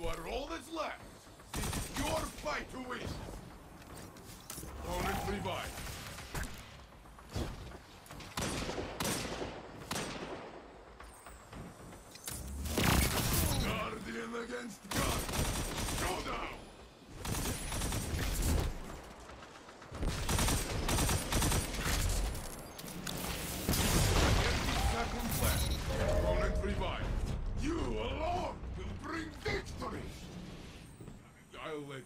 You are all that's left. It's your fight to win. Opponent revived. Guardian against Guardian.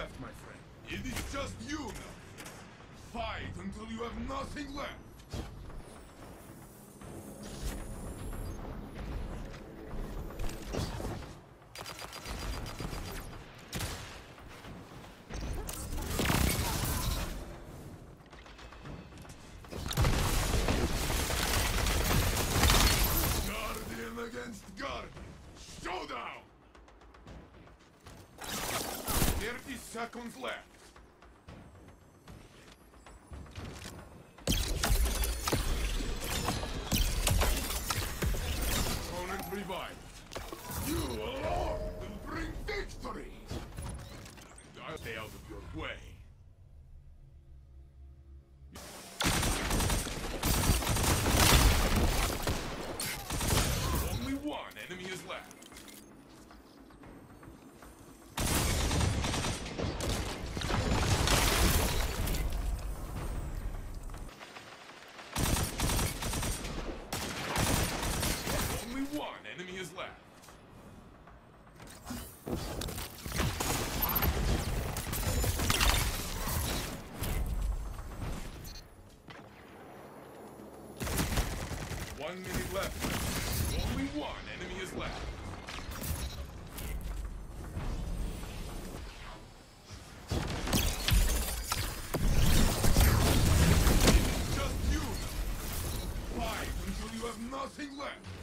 Left, my friend. It is just you now. Fight until you have nothing left. Seconds left. Opponent revived. You alone will bring victory! I'll stay out of your way. Only one enemy is left. Only one enemy is left. One minute left. Only one enemy is left. Just you. Fight until you have nothing left.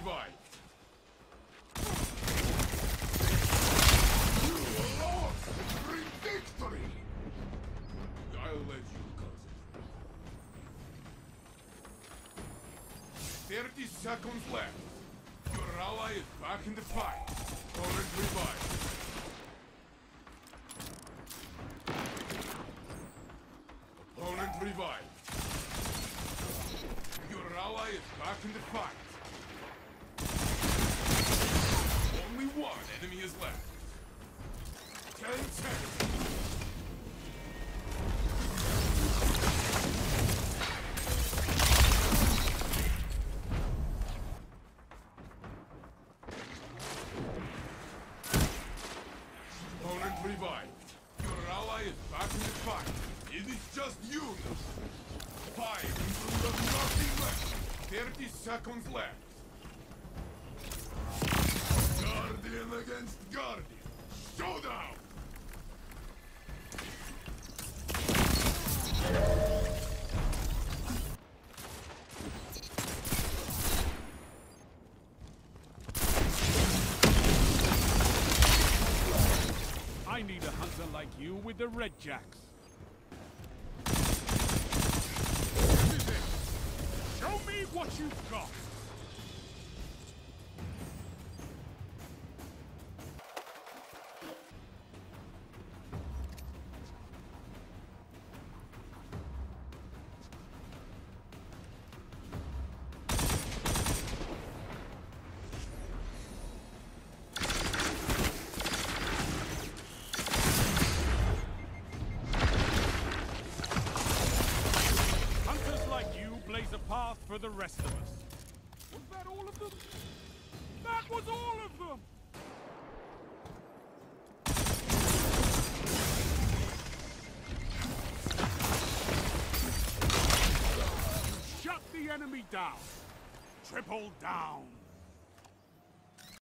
Revived. You will bring victory! I'll let you concentrate. 30 seconds left. Your ally is back in the fight. Opponent revived. Opponent revived. Your ally is back in the fight. Only one enemy is left. Ten seconds. Opponent revived. Your ally is back in the fight. It is just you now. Fight until you nothing left. 30 seconds left. Guardian against Guardian. Showdown! I need a hunter like you with the red jacks. Show me what you've got. Blaze a path for the rest of us. Was that all of them? That was all of them! Shut the enemy down! Triple down!